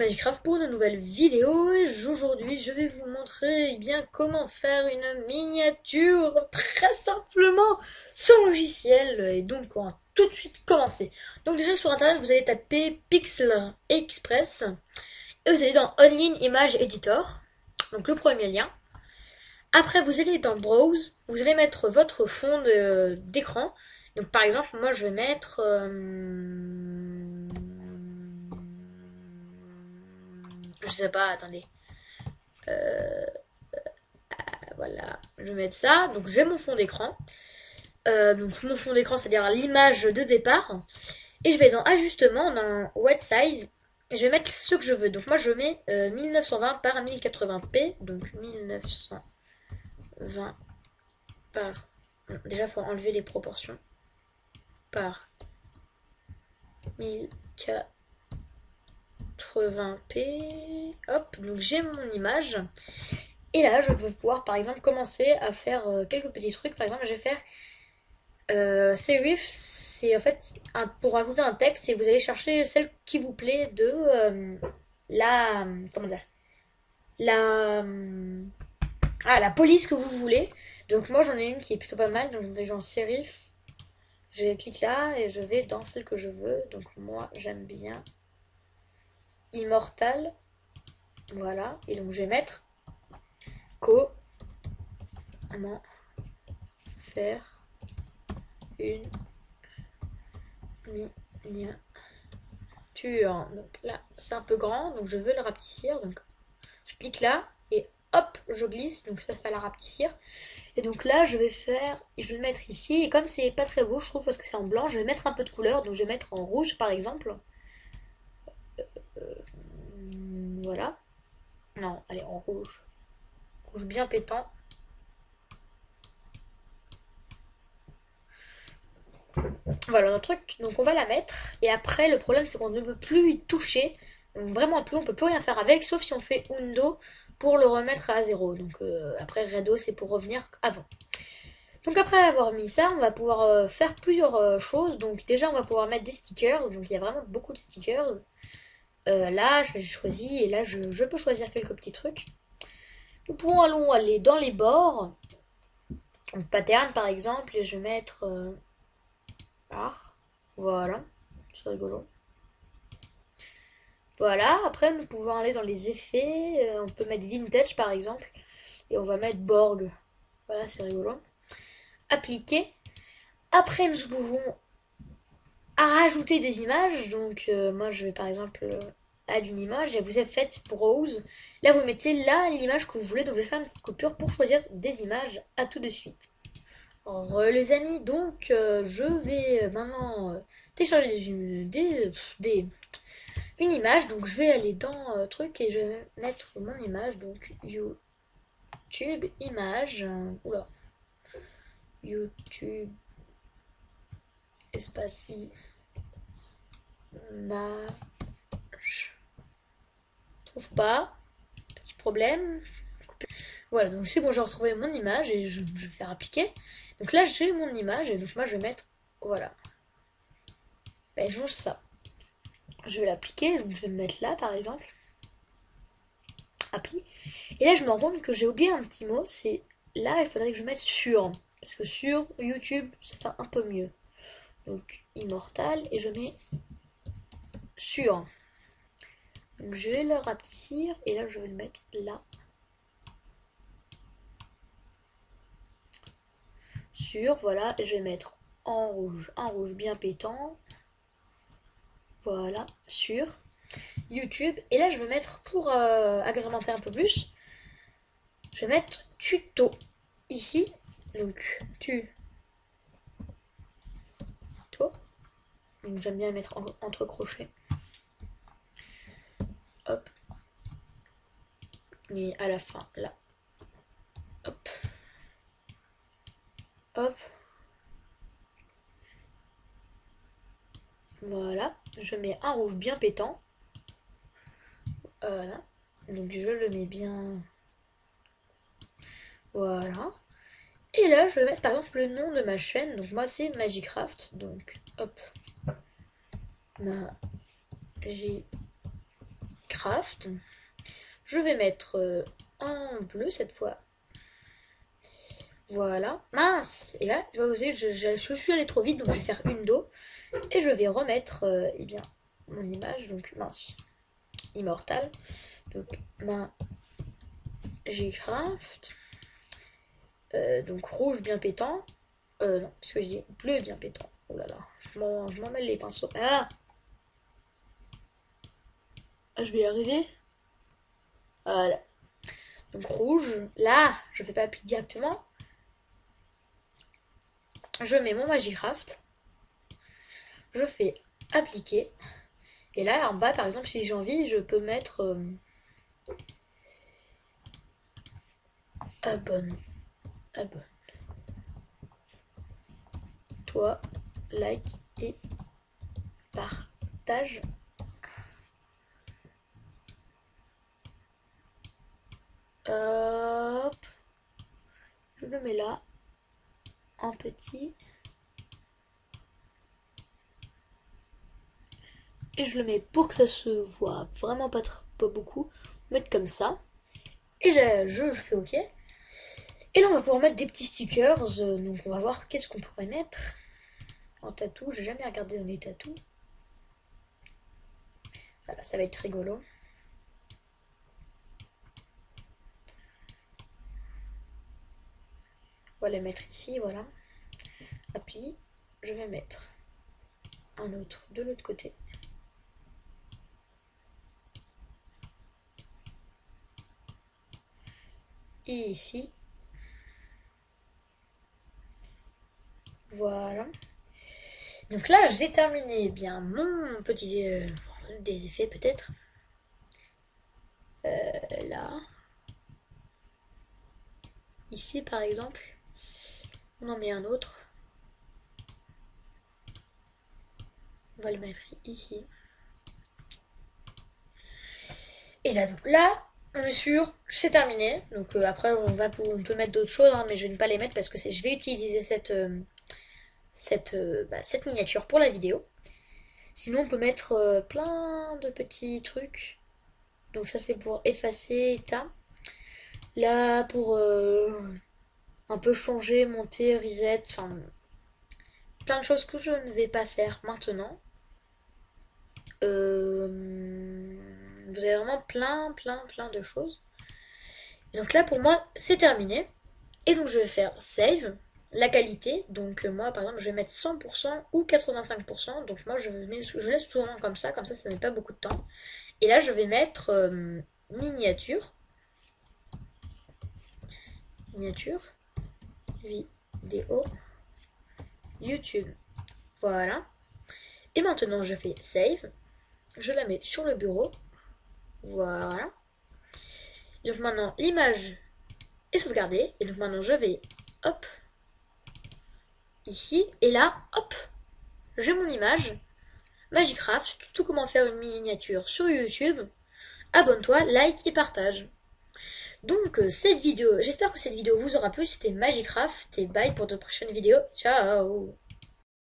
Magicraft pour une nouvelle vidéo et aujourd'hui je vais vous montrer eh bien comment faire une miniature très simplement sans logiciel et donc on va tout de suite commencer. Donc déjà sur internet vous allez taper Pixel Express et vous allez dans Online Image Editor, donc le premier lien. Après vous allez dans Browse, vous allez mettre votre fond d'écran. Donc par exemple moi je vais mettre... Euh, sais pas, attendez. Euh, voilà, je vais mettre ça. Donc j'ai mon fond d'écran. Euh, donc mon fond d'écran, c'est-à-dire l'image de départ. Et je vais dans ajustement, dans white size. Et je vais mettre ce que je veux. Donc moi je mets 1920 euh, par 1080p. Donc 1920 par... Déjà faut enlever les proportions. Par 1080 80p. Hop, donc j'ai mon image. Et là, je vais pouvoir par exemple commencer à faire euh, quelques petits trucs. Par exemple, je vais faire euh, serif, c'est en fait pour ajouter un texte et vous allez chercher celle qui vous plaît de euh, la comment dire la ah, la police que vous voulez. Donc moi j'en ai une qui est plutôt pas mal. Donc déjà en serif, je clique là et je vais dans celle que je veux. Donc moi j'aime bien immortal. Voilà. Et donc je vais mettre comment faire une miniature. Donc là, c'est un peu grand, donc je veux le rapetissir. Donc je clique là et hop, je glisse, donc ça fait la rapetissir. Et donc là, je vais faire, je vais le mettre ici. Et comme c'est pas très beau, je trouve, parce que c'est en blanc, je vais mettre un peu de couleur. Donc je vais mettre en rouge, par exemple. Voilà. Non, allez, en rouge. Rouge bien pétant. Voilà notre truc. Donc on va la mettre. Et après, le problème, c'est qu'on ne peut plus y toucher. vraiment plus, on peut plus rien faire avec, sauf si on fait Undo pour le remettre à zéro. Donc euh, après, Redo, c'est pour revenir avant. Donc après avoir mis ça, on va pouvoir euh, faire plusieurs euh, choses. Donc déjà, on va pouvoir mettre des stickers. Donc il y a vraiment beaucoup de stickers. Euh, là, j'ai choisi et là, je, peux choisir quelques petits trucs. Nous pouvons allons aller dans les bords. Donc, pattern, par exemple, et je vais mettre... Euh, voilà, c'est rigolo. Voilà, après, nous pouvons aller dans les effets. Euh, on peut mettre vintage, par exemple. Et on va mettre Borg. Voilà, c'est rigolo. Appliquer. Après, nous pouvons rajouter des images. Donc, euh, moi, je vais par exemple euh, add une image et vous avez fait browse. Là, vous mettez là l'image que vous voulez. Donc, je vais faire une petite coupure pour choisir des images. À tout de suite. Re, les amis, donc euh, je vais maintenant télécharger des, des, une image. Donc, je vais aller dans truc et je vais mettre mon image. Donc, YouTube image. oula. YouTube espace i trouve pas. Petit problème. Voilà donc c'est bon j'ai retrouvé mon image et je, vais faire appliquer donc là j'ai mon image et donc moi je vais mettre voilà. Ben, je ça. Je vais l'appliquer donc je vais me mettre là par exemple. Appli. Et là je me rends compte que j'ai oublié un petit mot c'est là il faudrait que je mette sur. Parce que sur YouTube ça fait un peu mieux donc immortal et je mets sur. Donc je vais le rapetissir et là je vais le mettre là. Sur, voilà, et je vais mettre en rouge, un rouge bien pétant. Voilà, sur YouTube. Et là je vais mettre, pour euh, agrémenter un peu plus, je vais mettre tuto ici. Donc tu Donc j'aime bien mettre entre crochets. Hop. Et à la fin, là. Hop. Hop. Voilà. Je mets un rouge bien pétant. Voilà. Donc je le mets bien. Voilà. Et là, je vais mettre par exemple le nom de ma chaîne. Donc moi, c'est Magicraft. Donc, hop. Craft. Je vais mettre euh, en bleu cette fois. Voilà. Mince Et là, je, vais je, je, je, suis allé trop vite, donc je vais faire une dos. Et je vais remettre euh, eh bien, mon image. Donc, mince. Immortal. Donc, ma G-Craft. Euh, donc, rouge bien pétant. Euh, non, ce que je dis bleu bien pétant. Oh là là, je m'en mêle les pinceaux. Ah, je vais y arriver. Voilà. Donc rouge. Là, je fais pas appliquer directement. Je mets mon Magicraft. Je fais appliquer. Et là, en bas, par exemple, si j'ai envie, je peux mettre... Euh, abonne. Abonne. Toi, like et partage. Hop. Je le mets là. En petit. Et je le mets pour que ça se voit vraiment pas, beaucoup. Mettre comme ça. Et je, je, fais OK. Et là, on va pouvoir mettre des petits stickers. donc, on va voir qu'est-ce qu'on pourrait mettre en tatou. J'ai jamais regardé dans les tatous. Voilà, ça va être rigolo. On va mettre ici, voilà. Appli, je vais mettre un autre de l'autre côté. Et ici. Voilà. Donc là, j'ai terminé bien mon petit... Euh, des effets peut-être. Euh, là. Ici par exemple. On en met un autre. On va le mettre ici. Et là, là, on est sûr, c'est terminé. Donc euh, après, on, va on peut mettre d'autres choses, hein, mais je vais ne pas les mettre parce que je vais utiliser cette, euh, cette, euh, bah, cette miniature pour la vidéo. Sinon, on peut mettre plein de petits trucs. Donc ça, c'est pour effacer, éteindre. Là, pour un peu changer, monter, reset, enfin plein de choses que je ne vais pas faire maintenant. Euh, vous avez vraiment plein, plein, plein de choses. donc là, pour moi, c'est terminé. Et donc, je vais faire save, la qualité. Donc, euh, moi, par exemple, je vais mettre 100% ou 85%. Donc, moi, je, laisse souvent comme ça. Comme ça, ça met pas beaucoup de temps. Et là, je vais mettre euh, miniature. Miniature vidéo YouTube. Voilà. Et maintenant, je fais save. Je la mets sur le bureau. Voilà. Donc maintenant, l'image est sauvegardée. Et donc maintenant, je vais, hop, ici. Et là, hop, j'ai mon image. Magicraft, tout comment faire une miniature sur YouTube. Abonne-toi, like et partage. Donc euh, cette vidéo, j'espère que cette vidéo vous aura plu. C'était Magicraft et bye pour de prochaines vidéos. Ciao